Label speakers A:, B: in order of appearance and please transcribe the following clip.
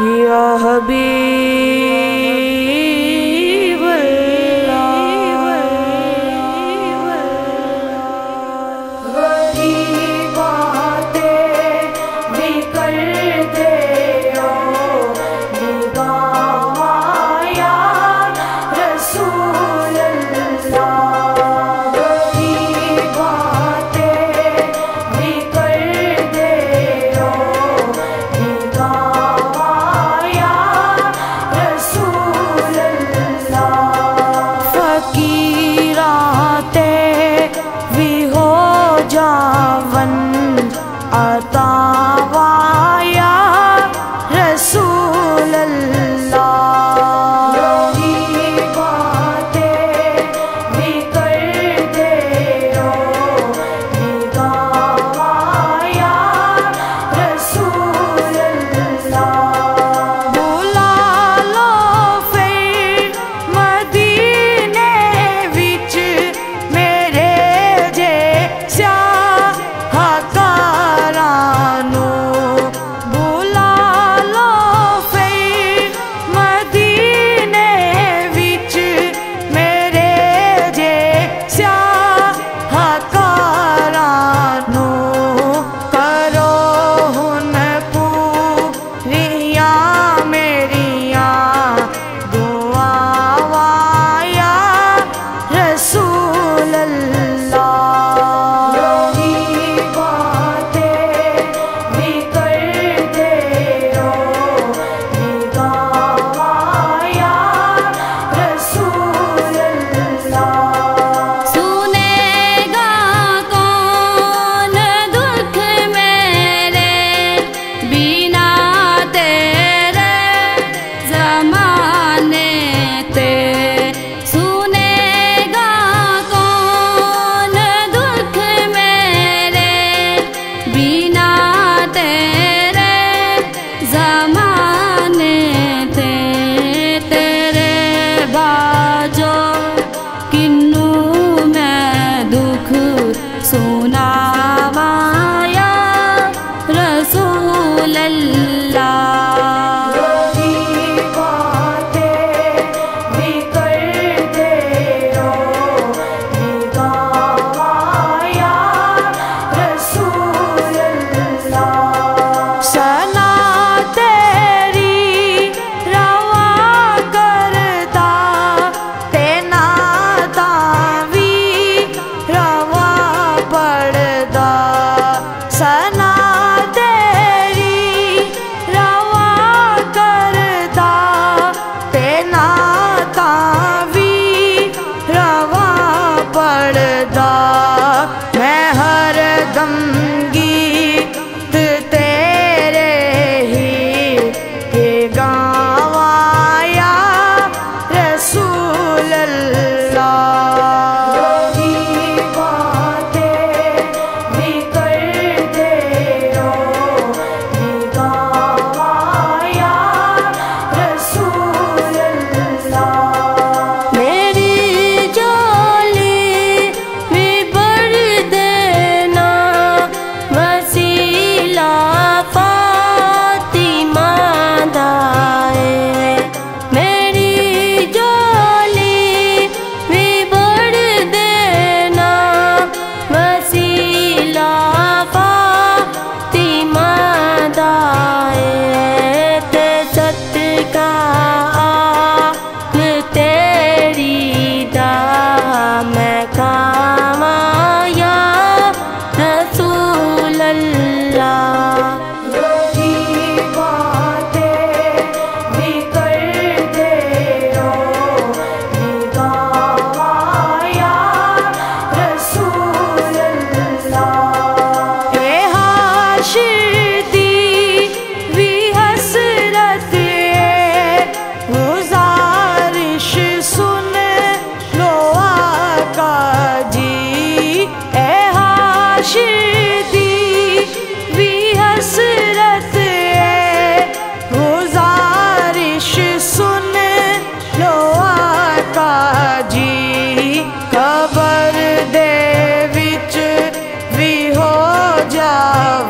A: या हबीब 二大。
B: सल्लल्लाह